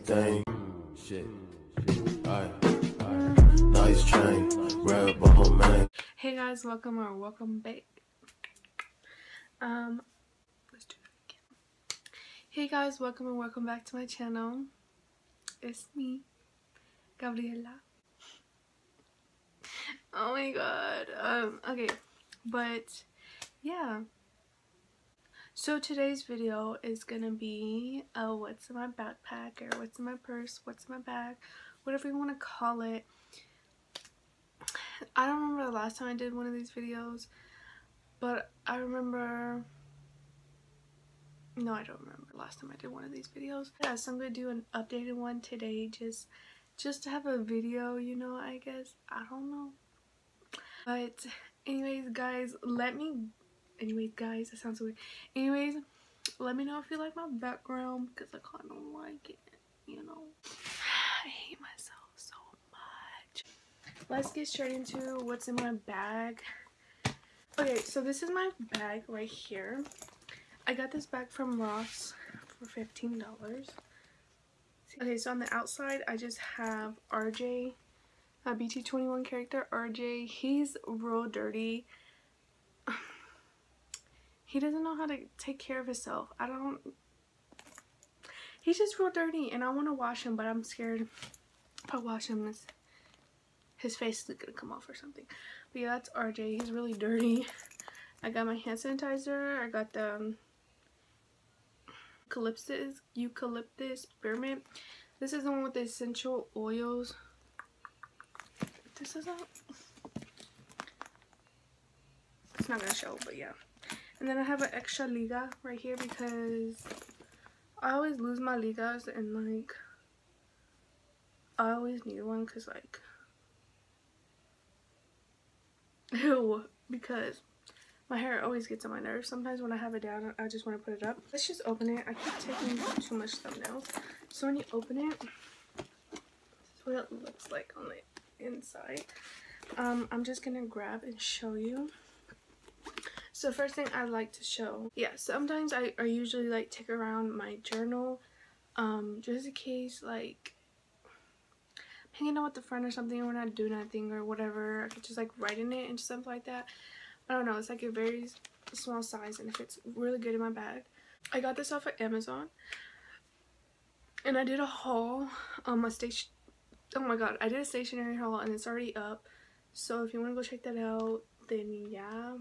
Thing, shit, alright, alright. Nice chain, red man. Hey guys, welcome or welcome back. Um, let's do that again. Hey guys, welcome and welcome back to my channel. It's me, Gabriela. Oh my god. Um, okay, but yeah. So today's video is gonna be uh, what's in my backpack or what's in my purse, what's in my bag, whatever you want to call it. I don't remember the last time I did one of these videos, but I remember. No, I don't remember the last time I did one of these videos. Yeah, so I'm gonna do an updated one today, just just to have a video, you know. I guess I don't know, but anyways, guys, let me. Anyways, guys, that sounds weird. Anyways, let me know if you like my background because I kind of like it, you know. I hate myself so much. Let's get straight into what's in my bag. Okay so this is my bag right here. I got this bag from ross for 15 dollars. Okay so on the outside i just have rj a bt21 character rj he's real dirty he doesn't know how to take care of himself i don't he's just real dirty and i want to wash him but i'm scared if i wash him it's his face is gonna come off or something. But yeah, that's RJ. He's really dirty. I got my hand sanitizer. I got the um, eucalyptus, eucalyptus spearmint. This is the one with the essential oils. This is out. It's not gonna show, but yeah. And then I have an extra liga right here because I always lose my ligas and like I always need one because like Ew, because my hair always gets on my nerves. Sometimes when I have it down, I just want to put it up. Let's just open it. I keep taking too much thumbnails. So when you open it, this is what it looks like on the inside. Um, I'm just going to grab and show you. So first thing I'd like to show, yeah, sometimes I, I usually like take around my journal um, just in case like hanging out with the friend or something and we're not doing anything or whatever. I could just like write in it and stuff like that. I don't know. It's like a very small size and it fits really good in my bag. I got this off of Amazon. And I did a haul on my station. Oh my god. I did a stationery haul and it's already up. So if you want to go check that out, then yeah.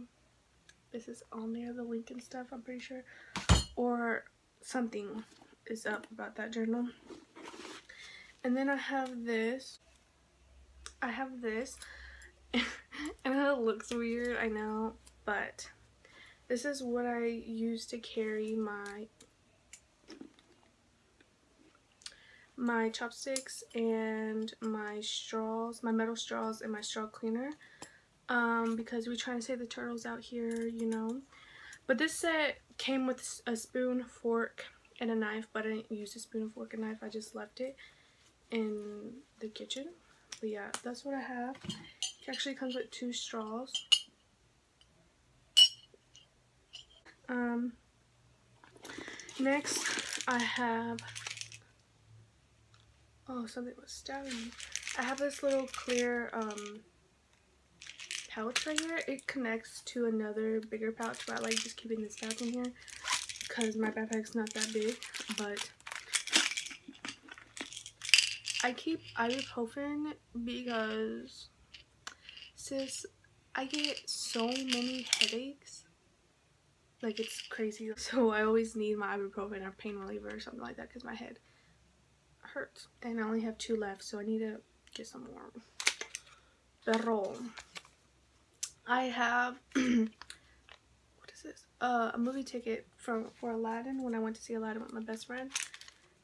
This is on there, the link and stuff, I'm pretty sure. Or something is up about that journal. And then I have this. I have this. and it looks weird, I know. But this is what I use to carry my my chopsticks and my straws, my metal straws and my straw cleaner. Um, because we're trying to save the turtles out here, you know. But this set came with a spoon, fork, and a knife, but I didn't use a spoon, fork, and knife. I just left it in the kitchen. But yeah, that's what I have. It actually comes with two straws. Um, next, I have, oh, something was stabbing me. I have this little clear um, pouch right here. It connects to another bigger pouch, but I like just keeping this pouch in here because my backpack's not that big, but I keep ibuprofen because sis I get so many headaches like it's crazy so I always need my ibuprofen or pain reliever or something like that because my head hurts and I only have two left so I need to get some more pero I have what is this uh, a movie ticket from for Aladdin when I went to see Aladdin with my best friend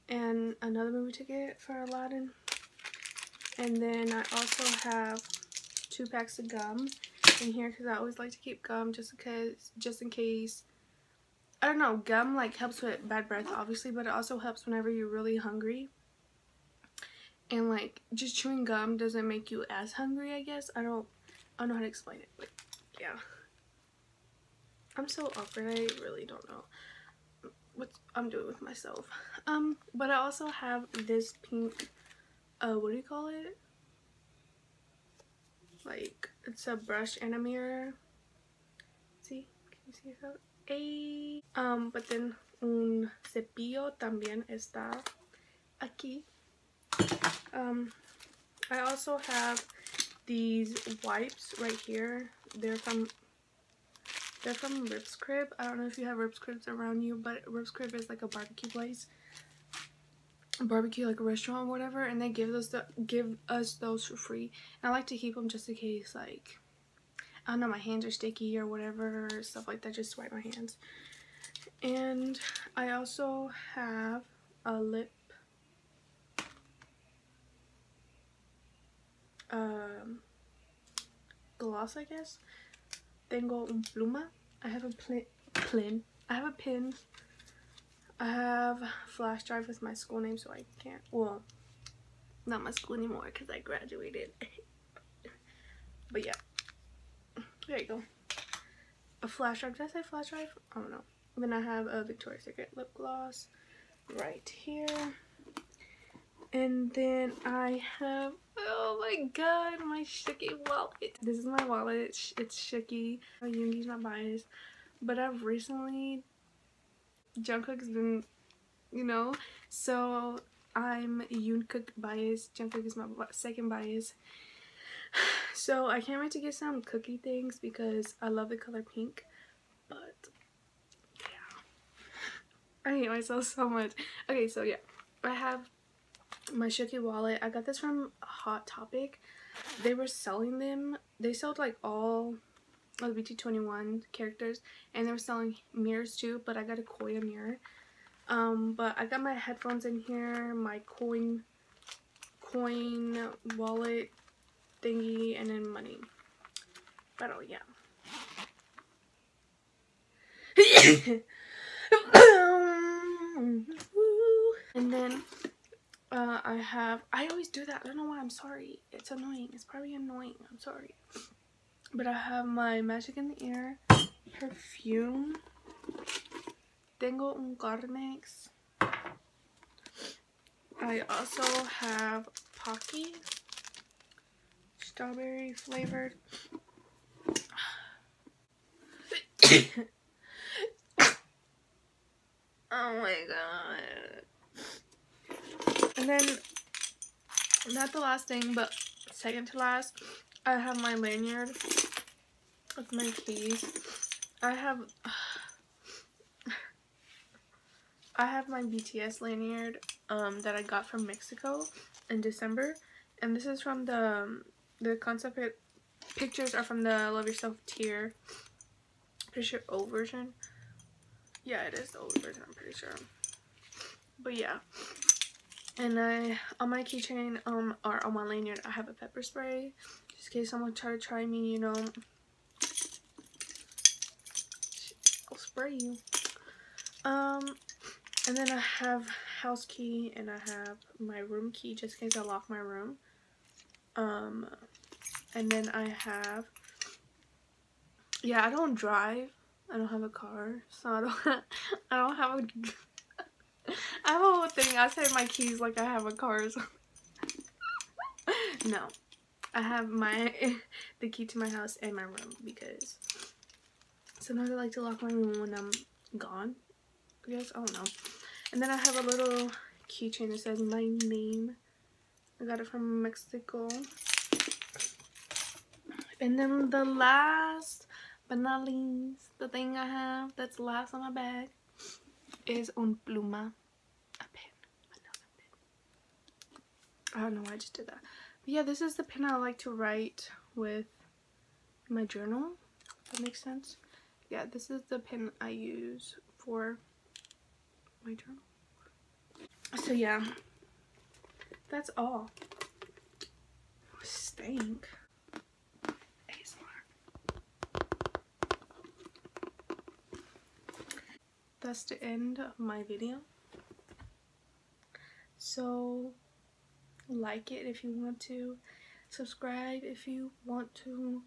and another movie ticket for Aladdin. And then I also have two packs of gum in here because I always like to keep gum just because, just in case. I don't know, gum like helps with bad breath obviously, but it also helps whenever you're really hungry. And like just chewing gum doesn't make you as hungry, I guess. I don't I don't know how to explain it, but yeah. I'm so awkward, I really don't know what I'm doing with myself. Um, but I also have this pink, uh, what do you call it? Like, it's a brush and a mirror. See? Can you see that? Hey. Um, but then un cepillo también está aquí. Um, I also have these wipes right here. They're from they're from Ribs Crib. I don't know if you have Ribs Cribs around you, but Ribs Crib is like a barbecue place. barbecue like a restaurant whatever and they give us the give us those for free. And I like to keep them just in case like I don't know my hands are sticky or whatever stuff like that just wipe my hands. And I also have a lip um, gloss, I guess. Tengo un um, pluma. I have a. Plin. I have a pin. I have flash drive with my school name, so I can't. Well, not my school anymore because I graduated. but yeah, there you go. A flash drive. Did I say flash drive? I don't know. then I have a Victoria's Secret lip gloss right here. And then I have, oh my god, my Shooky wallet. This is my wallet. It's, it's Shooky. Oh, Yoongi's my bias. But I've recently, Jungkook's been, you know, so I'm Yoonkook bias. Jungkook is my second bias. So I can't wait to get some cookie things because I love the color pink. But yeah, I hate myself so much. Okay, so yeah, I have my Shooky wallet. I got this from Hot Topic. They were selling them. They sold like all of the BT21 characters and they were selling mirrors too, but I got a Koya mirror. Um, but I got my headphones in here, my coin coin wallet thingy, and then money. But oh yeah. and then uh, I have, I always do that. I don't know why. I'm sorry. It's annoying. It's probably annoying. I'm sorry. But I have my Magic in the Air perfume. Tengo un Carmex. I also have Pocky. Strawberry flavored. oh my god. And then, not the last thing, but second to last, I have my lanyard with my keys. I have, I have my BTS lanyard um, that I got from Mexico in December. And this is from the, um, the concept pictures are from the Love Yourself Tear. Pretty sure old version. Yeah, it is the old version, I'm pretty sure. But yeah, and I, on my keychain, um, or on my lanyard, I have a pepper spray. Just in case someone try to try me, you know. I'll spray you. Um, and then I have house key and I have my room key just in case I lock my room. Um, and then I have, yeah, I don't drive. I don't have a car, so I don't, I don't have a I have a. I say my keys like I have a car no. I have my the key to my house and my room because sometimes I like to lock my room when I'm gone. I guess I don't know. And then I have a little keychain that says my name. I got it from Mexico. And then the last but not least, the thing I have that's last on my bag is un pluma. A pen. Another pen. I don't know why I just did that. But yeah, this is the pen I like to write with my journal. that makes sense. Yeah, this is the pen I use for my journal. So yeah, that's all. Stank. that's the end of my video so like it if you want to subscribe if you want to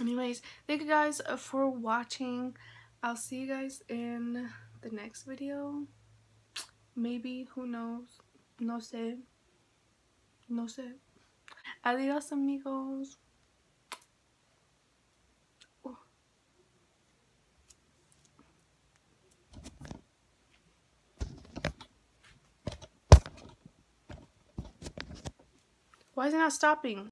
anyways thank you guys uh, for watching I'll see you guys in the next video. Maybe, who knows? No sé. No sé. Adios, amigos. Why is it not stopping?